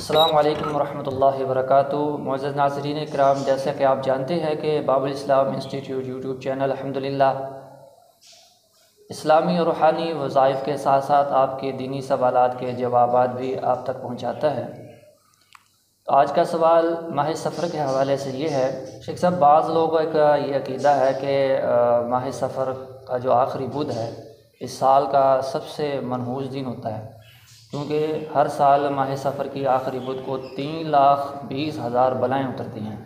अल्लाम वरहमल वरक मोज़ नाजरीन कराम जैसा कि आप जानते हैं कि Babul Islam institute YouTube channel, अल्हम्दुलिल्लाह। इस्लामी और रूहानी वज़ाइफ के साथ साथ आपके दीनी सवाल के जवाब भी आप तक पहुँचाता है। तो आज का सवाल माह सफ़र के हवाले से ये है, शेख साहब, बाज़ लोगों का ये अकीदा है कि माह सफ़र का जो आखिरी बुध है, इस साल का सबसे मनहूस दिन होता है। क्योंकि हर साल माह सफ़र की आखिरी बुध को तीन लाख बीस हज़ार बलाएँ उतरती हैं।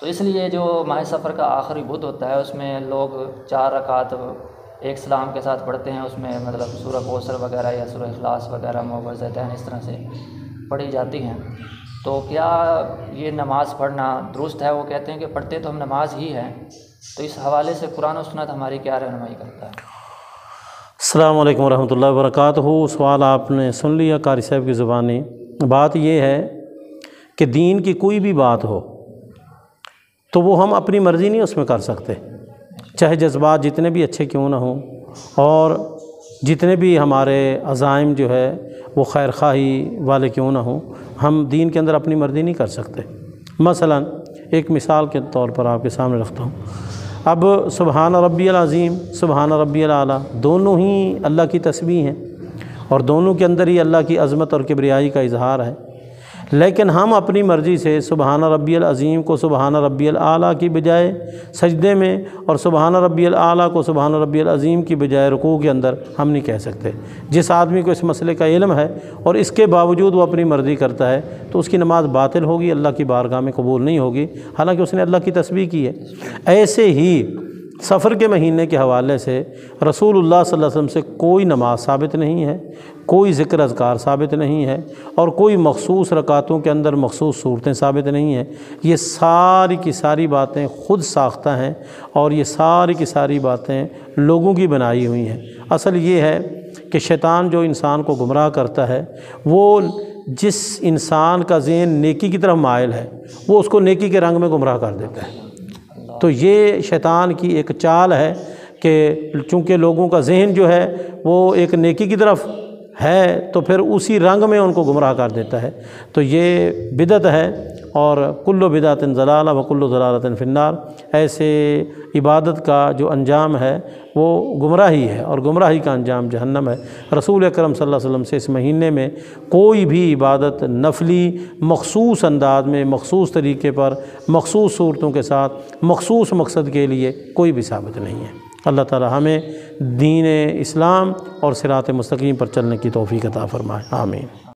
तो इसलिए जो माह सफ़र का आखिरी बुध होता है, उसमें लोग चार रकात एक सलाम के साथ पढ़ते हैं। उसमें मतलब सूरह कोसर वगैरह या सूरह अखलास वगैरह मुवज़तैन इस तरह से पढ़ी जाती हैं। तो क्या ये नमाज़ पढ़ना दुरुस्त है? वो कहते हैं कि पढ़ते तो हम नमाज़ ही हैं। तो इस हवाले से कुरान सुनत हमारी क्या रहनमाई करता है? अल्लाम वरहमल वरक सवाल आपने सुन लिया, कारी साहब की ज़ुबानी। बात यह है कि दीन की कोई भी बात हो तो वो हम अपनी मर्ज़ी नहीं उसमें कर सकते। चाहे जज्बात जितने भी अच्छे क्यों ना हों, और जितने भी हमारे अज़ाइम जो है, वो खैर खाही वाले क्यों ना हों, हम दीन के अंदर अपनी मर्ज़ी नहीं कर सकते। मसला एक मिसाल के तौर पर आपके सामने रखता हूँ। अब सुबहान रबी अज़ीम सुबहान रबी अला दोनों ही अल्लाह की तस्वीर हैं और दोनों के अंदर ही अल्लाह की अज़मत और किबरियाई का इजहार है। लेकिन हम अपनी मर्ज़ी से सुबहाना रब्बी अज़ीम को सुबहाना रब्बी आला की बजाय सजदे में और सुबहाना रब्बी आला को सुबहाना रब्बी अज़ीम की बजाय रुकू के अंदर हम नहीं कह सकते। जिस आदमी को इस मसले का इलम है और इसके बावजूद वो अपनी मर्ज़ी करता है तो उसकी नमाज़ बातिल होगी, अल्लाह की बारगाह में कबूल नहीं होगी। हालाँकि उसने अल्लाह की तस्वीर की है। ऐसे ही सफ़र के महीने के हवाले से रसूलुल्लाह सल्लल्लाहु अलैहि वसल्लम से कोई नमाज़ साबित नहीं है, कोई ज़िक्र अजकार साबित नहीं है और कोई मखसूस रकातों के अंदर मखसूस सूरतें साबित नहीं हैं। ये सारी की सारी बातें ख़ुद साख्ता हैं और ये सारी की सारी बातें लोगों की बनाई हुई हैं। असल ये है कि शैतान जो इंसान को गुमराह करता है, वो जिस इंसान का जेन नेकी की तरफ़ मायल है, वो उसको नेकी के रंग में गुमराह कर देता है। तो ये शैतान की एक चाल है कि चूँकि लोगों का जहन जो है वो एक नेकी की तरफ़ है तो फिर उसी रंग में उनको गुमराह कर देता है। तो ये बिदत है और कुल्लो बिदातन जलाला व कुल्लो जलालतन फिन्नार। ऐसे इबादत का जो अंजाम है, वो गुमराही है और गुमराही का अंजाम जहन्नम है। रसूल अकरम वसल्लम से इस महीने में कोई भी इबादत नफली, मखसूस अंदाज में, मखसूस तरीके पर, मखसूस सूरतों के साथ, मखसूस मकसद के लिए कोई भी साबित नहीं है। अल्लाह ताला हमें दीन इस्लाम और सिरात मस्तकीम पर चलने की तोफ़ी अता फ़रमाए। आमीन।